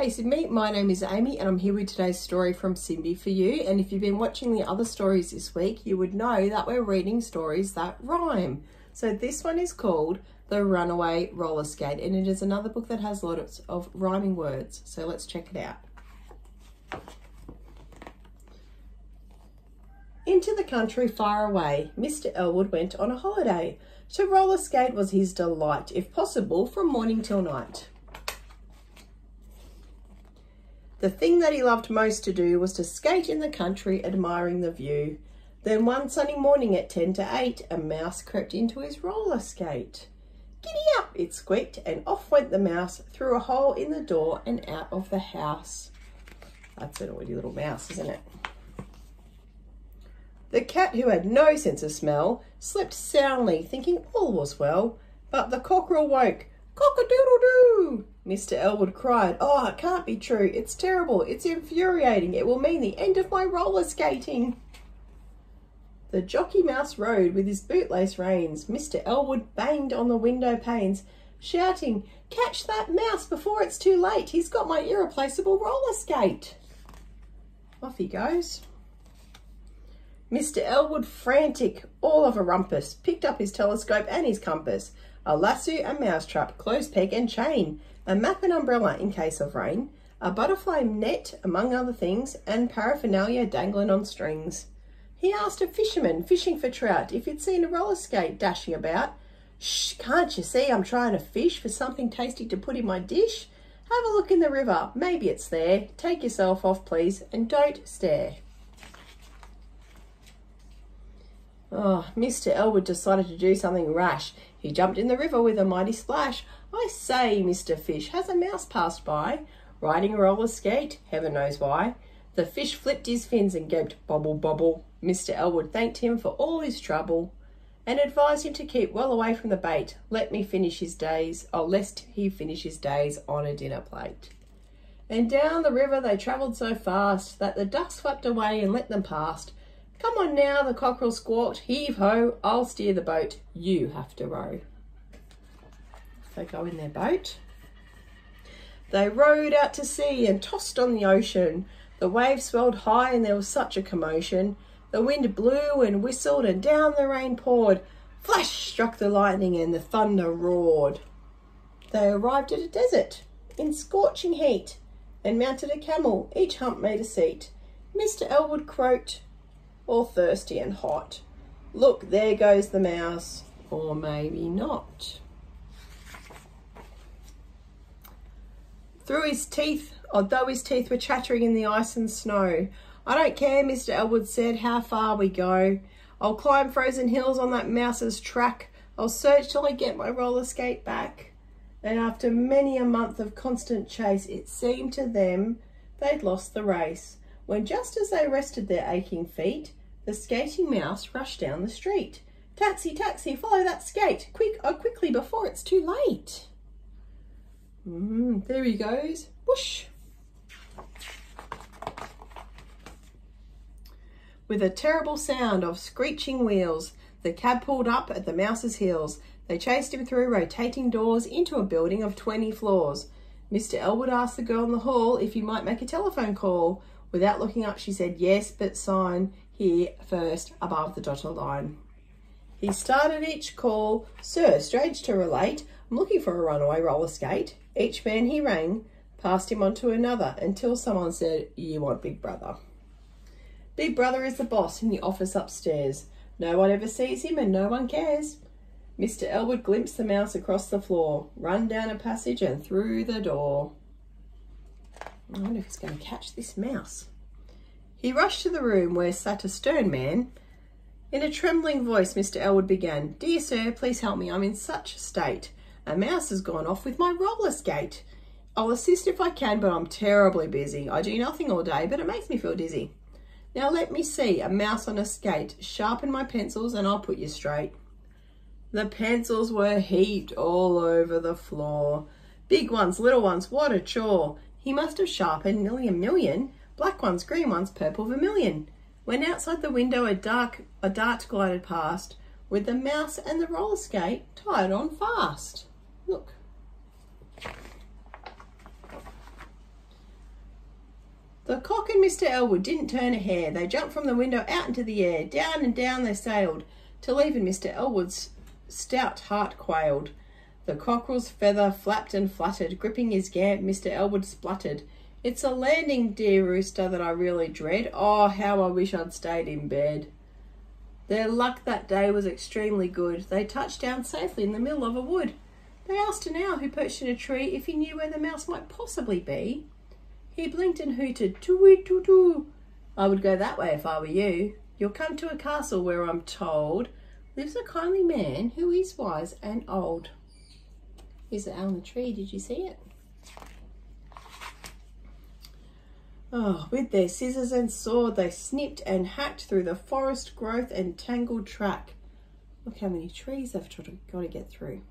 Hey Simbi, my name is Amy and I'm here with today's story from Simbi for you. And if you've been watching the other stories this week, you would know that we're reading stories that rhyme. So this one is called The Runaway Roller Skate and it is another book that has lots of rhyming words. So let's check it out. Into the country far away, Mr. Elwood went on a holiday. To roller skate was his delight, if possible, from morning till night. The thing that he loved most to do was to skate in the country, admiring the view. Then one sunny morning at 10 to 8, a mouse crept into his roller skate. Giddy up, it squeaked, and off went the mouse through a hole in the door and out of the house. That's a naughty little mouse, isn't it? The cat, who had no sense of smell, slept soundly, thinking all was well. But the cockerel woke. Cock-a-doodle-doo! Mr. Elwood cried. Oh, it can't be true. It's terrible. It's infuriating. It will mean the end of my roller skating. The jockey mouse rode with his bootlace reins. Mr. Elwood banged on the window panes, shouting, Catch that mouse before it's too late. He's got my irreplaceable roller skate. Off he goes. Mr. Elwood, frantic, all of a rumpus, picked up his telescope and his compass, a lasso, a mousetrap, clothes peg and chain, a map and umbrella in case of rain, a butterfly net, among other things, and paraphernalia dangling on strings. He asked a fisherman fishing for trout if he'd seen a roller skate dashing about. Shh, can't you see I'm trying to fish for something tasty to put in my dish? Have a look in the river, maybe it's there. Take yourself off, please, and don't stare. Oh, Mr. Elwood decided to do something rash. He jumped in the river with a mighty splash. I say, Mr. Fish, has a mouse passed by? Riding a roller skate, heaven knows why. The fish flipped his fins and gaped, bubble, bubble. Mr. Elwood thanked him for all his trouble and advised him to keep well away from the bait. Let me finish his days, oh, lest he finish his days on a dinner plate. And down the river they travelled so fast that the ducks swept away and let them past. Come on now, the cockerel squawked. Heave ho, I'll steer the boat. You have to row. They go in their boat. They rowed out to sea and tossed on the ocean. The waves swelled high and there was such a commotion. The wind blew and whistled and down the rain poured. Flash struck the lightning and the thunder roared. They arrived at a desert in scorching heat and mounted a camel. Each hump made a seat. Mr. Elwood croaked, all thirsty and hot. Look, there goes the mouse, or maybe not. Through his teeth, although his teeth were chattering in the ice and snow, I don't care, Mr. Elwood said, how far we go. I'll climb frozen hills on that mouse's track. I'll search till I get my roller skate back. And after many a month of constant chase, it seemed to them they'd lost the race. When just as they rested their aching feet, the skating mouse rushed down the street. Taxi, taxi, follow that skate. Quick, oh, quickly before it's too late. Mm, there he goes. Whoosh. With a terrible sound of screeching wheels, the cab pulled up at the mouse's heels. They chased him through rotating doors into a building of 20 floors. Mr. Elwood asked the girl in the hall if he might make a telephone call. Without looking up, she said, yes, but sign here first above the dotted line. He started each call, Sir, strange to relate, I'm looking for a runaway roller skate. Each man he rang passed him on to another until someone said, you want Big Brother. Big Brother is the boss in the office upstairs. No one ever sees him and no one cares. Mr. Elwood glimpsed the mouse across the floor, run down a passage and through the door. I wonder if he's going to catch this mouse. He rushed to the room where sat a stern man. In a trembling voice, Mr. Elwood began, Dear sir, please help me. I'm in such a state. A mouse has gone off with my roller skate. I'll assist if I can, but I'm terribly busy. I do nothing all day, but it makes me feel dizzy. Now let me see a mouse on a skate. Sharpen my pencils and I'll put you straight. The pencils were heaped all over the floor. Big ones, little ones, what a chore. He must have sharpened nearly a million black ones, green ones, purple vermilion. When outside the window a dark a dart glided past, with the mouse and the roller skate tied on fast. Look. The cock and Mr. Elwood didn't turn a hair. They jumped from the window out into the air. Down and down they sailed, till even Mr. Elwood's stout heart quailed. The cockerel's feather flapped and fluttered, gripping his gant, Mr. Elwood spluttered. It's a landing, dear rooster, that I really dread. Oh, how I wish I'd stayed in bed. Their luck that day was extremely good. They touched down safely in the middle of a wood. They asked an owl who perched in a tree if he knew where the mouse might possibly be. He blinked and hooted, too too too. I would go that way if I were you. You'll come to a castle where I'm told lives a kindly man who is wise and old. Here's the owl in the tree, did you see it? Oh, with their scissors and sword, they snipped and hacked through the forest growth and tangled track. Look how many trees they've got to get through.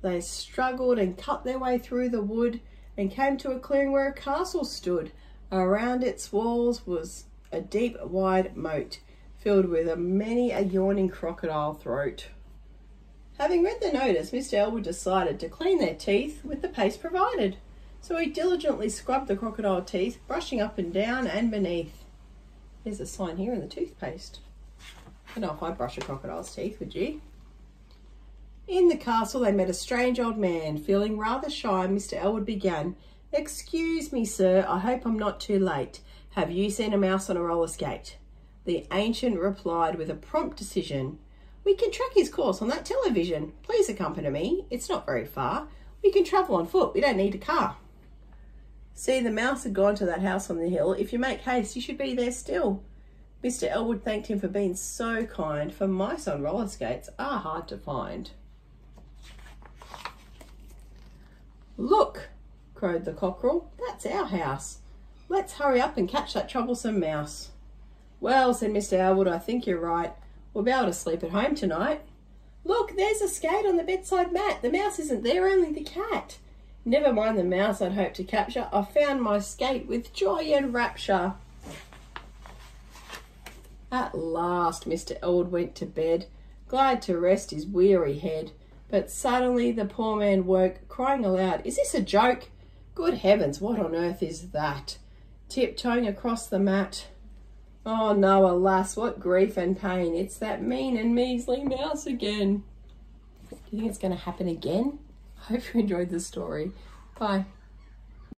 They struggled and cut their way through the wood and came to a clearing where a castle stood. Around its walls was a deep, wide moat, filled with a many a yawning crocodile throat. Having read the notice, Mr. Elwood decided to clean their teeth with the paste provided. So he diligently scrubbed the crocodile teeth, brushing up and down and beneath. There's a sign here in the toothpaste. I know if I brush a crocodile's teeth, would you? In the castle, they met a strange old man. Feeling rather shy, Mr. Elwood began, Excuse me, sir, I hope I'm not too late. Have you seen a mouse on a roller skate? The ancient replied with a prompt decision, We can track his course on that television. Please accompany me. It's not very far. We can travel on foot. We don't need a car. See, the mouse had gone to that house on the hill. If you make haste, you should be there still. Mr. Elwood thanked him for being so kind, for mice on roller skates are hard to find. Look, crowed the cockerel, that's our house. Let's hurry up and catch that troublesome mouse. Well, said Mr. Elwood, I think you're right. We'll be able to sleep at home tonight. Look, there's a skate on the bedside mat. The mouse isn't there, only the cat. Never mind the mouse I'd hoped to capture. I found my skate with joy and rapture. At last, Mr. Elwood went to bed, glad to rest his weary head. But suddenly the poor man woke, crying aloud, Is this a joke? Good heavens, what on earth is that? Tiptoeing across the mat. Oh no, alas, what grief and pain. It's that mean and measly mouse again. Do you think it's going to happen again? I hope you enjoyed the story. Bye.